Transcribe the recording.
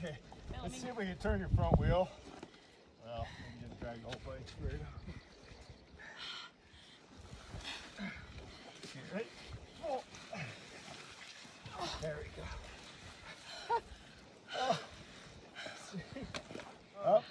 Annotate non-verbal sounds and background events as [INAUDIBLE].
Okay, let's see if we can turn your front wheel. Well, I'm just drag the whole bike straight up. Okay, right? Oh. There we go. [LAUGHS] Oh. Up.